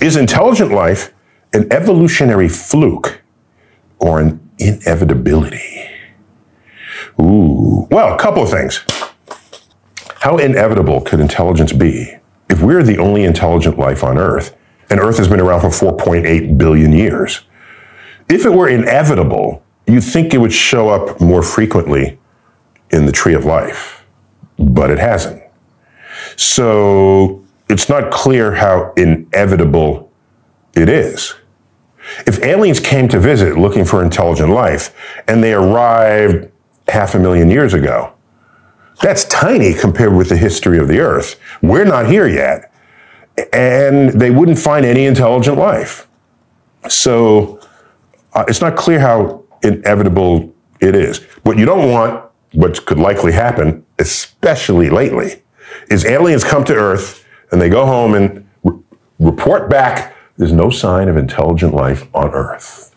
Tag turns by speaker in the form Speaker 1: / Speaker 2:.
Speaker 1: Is intelligent life an evolutionary fluke or an inevitability? Ooh, well, a couple of things. How inevitable could intelligence be if we're the only intelligent life on Earth and Earth has been around for 4.8 billion years? If it were inevitable, you'd think it would show up more frequently in the tree of life, but it hasn't. So it's not clear how inevitable it is. If aliens came to visit looking for intelligent life and they arrived half a million years ago, that's tiny compared with the history of the Earth. We're not here yet. And they wouldn't find any intelligent life. So uh, it's not clear how inevitable it is. What you don't want, what could likely happen, especially lately, is aliens come to Earth and they go home and re- report back there's no sign of intelligent life on Earth.